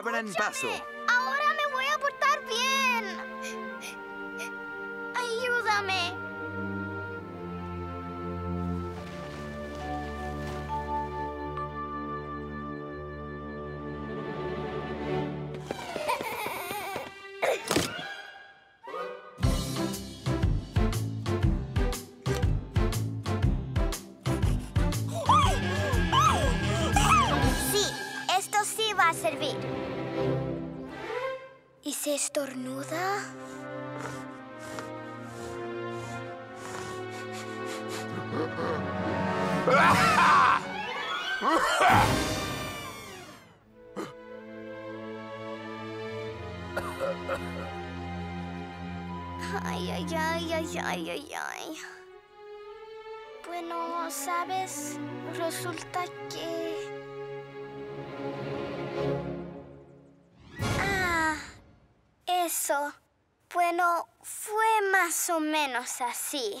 Abran paso. Se estornuda? Ay, ay, ay, ay, ay, ay, ay. Bueno, ¿sabes? Resulta que... Bueno, fue más o menos así.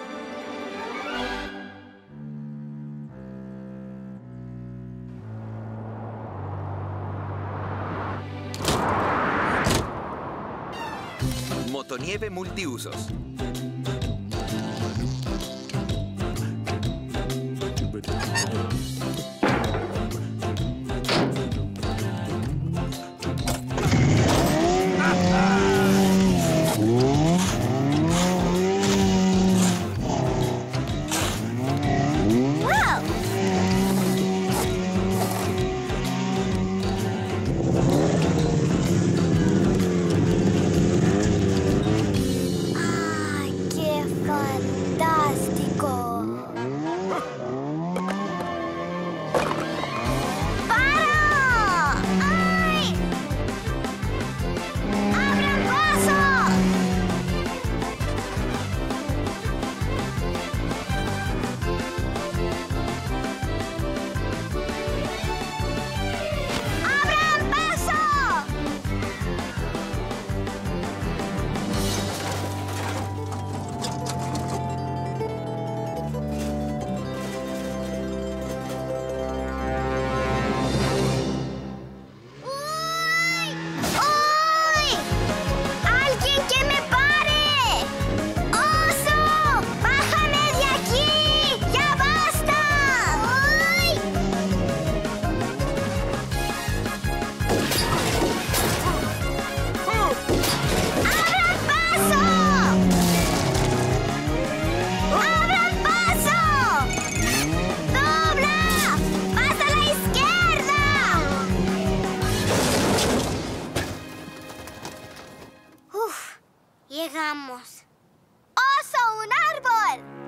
Motonieve multiusos. Llegamos. ¡Oso, un árbol!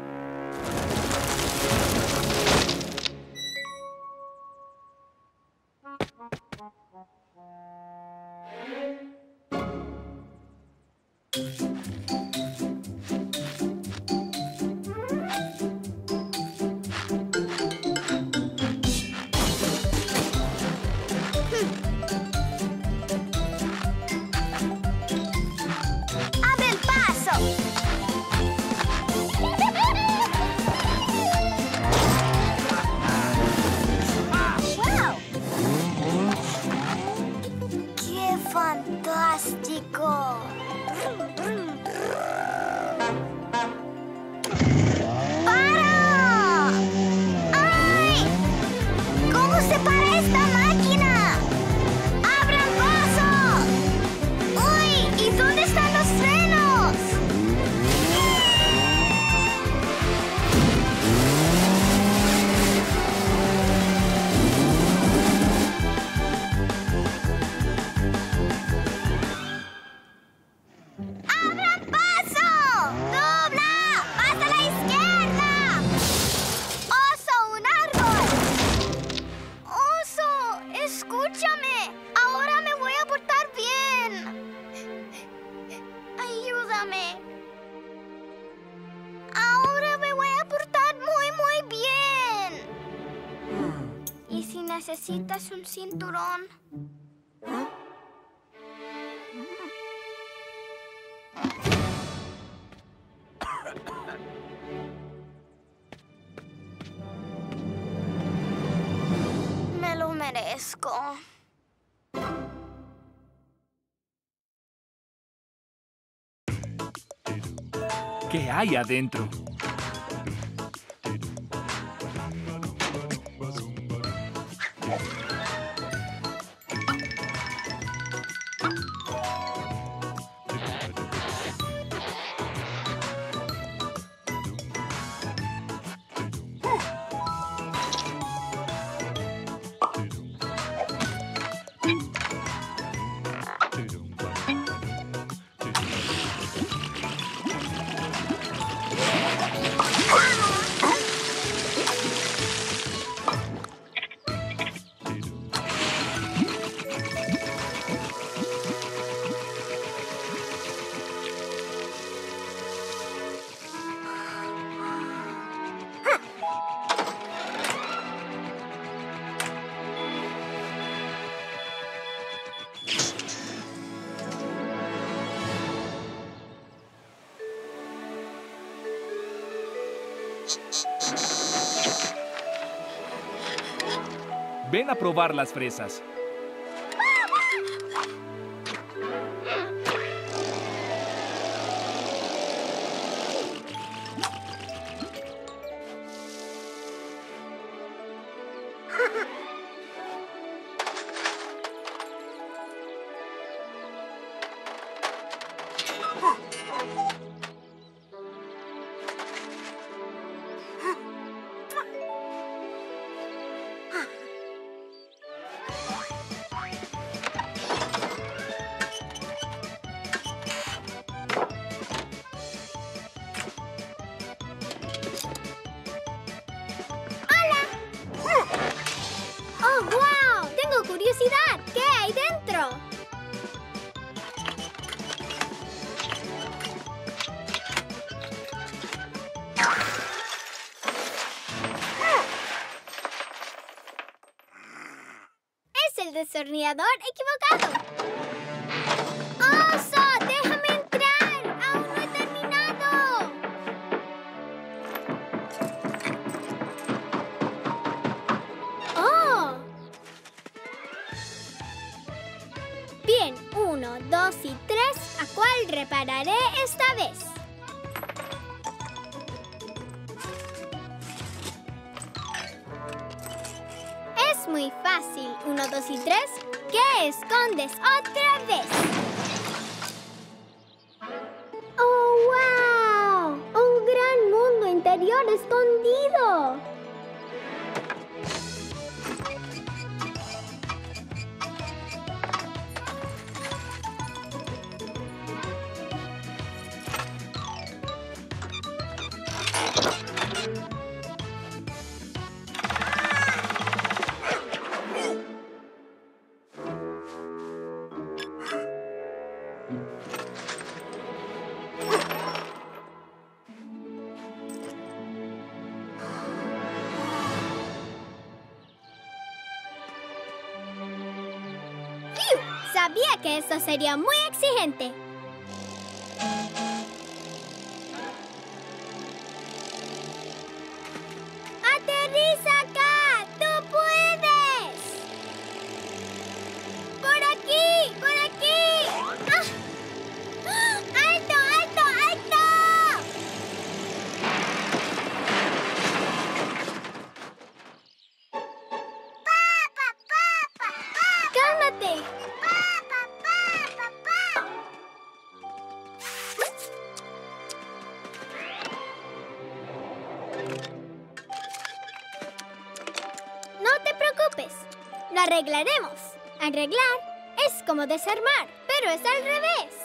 Necesitas un cinturón? Me lo merezco. ¿Qué hay adentro? Ven a probar las fresas. Es el destornillador equivocado. ¡Oso! ¡Déjame entrar! ¡Aún no he terminado! ¡Oh! Bien, uno, dos y tres. ¿A cuál repararé esta vez? Muy fácil. Uno, dos y tres. ¿Qué escondes otra vez? ¡Oh, wow! ¡Un gran mundo interior escondido! Que esto sería muy exigente. No te preocupes, lo arreglaremos. Arreglar es como desarmar, pero es al revés.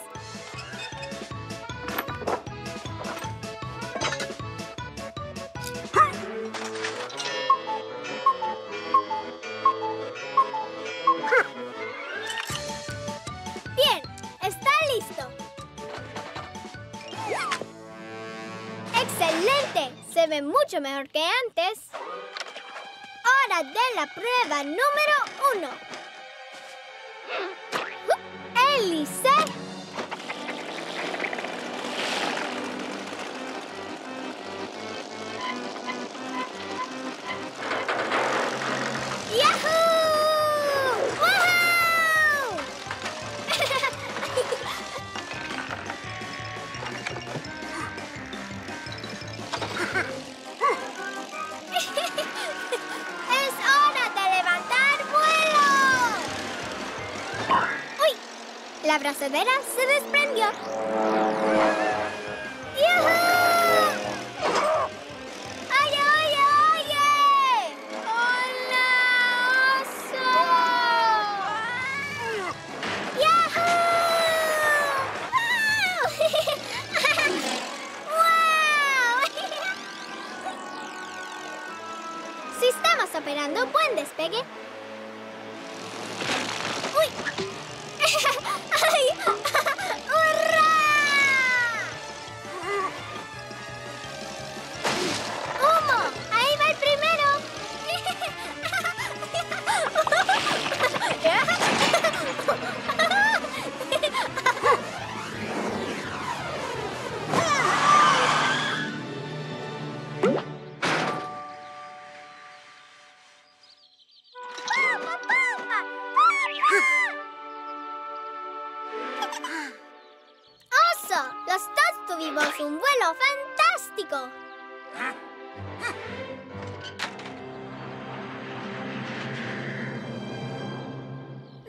¡Excelente! Se ve mucho mejor que antes. Hora de la prueba número uno. ¡Hélice! La abrazadera se desprendió. ¡Yujú!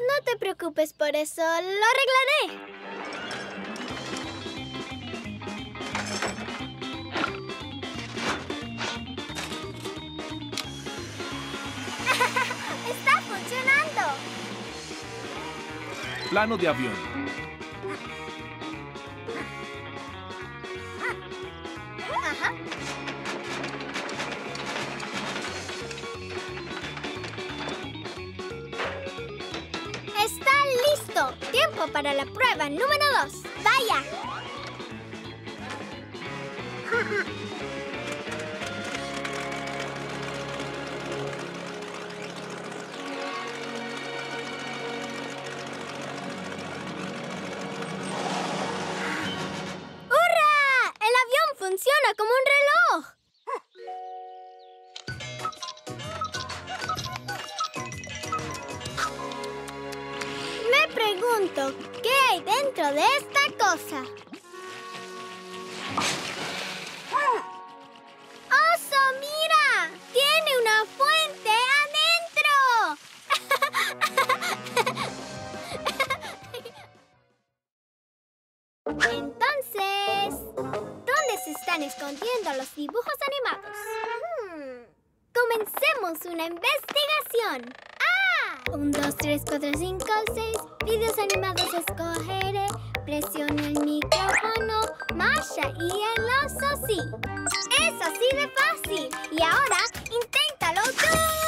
No te preocupes por eso, lo arreglaré. ¡Está funcionando! Plano de avión. Para la prueba número dos. Vaya. de esta cosa? ¡Oso, mira! ¡Tiene una fuente adentro! Entonces, ¿dónde se están escondiendo los dibujos animados? Hmm, Comencemos una investigación. 1, 2, 3, 4, 5, 6. Videos animados escogeré. Presiona el micrófono, Masha y el oso sí. ¡Es así de fácil! Y ahora, inténtalo tú.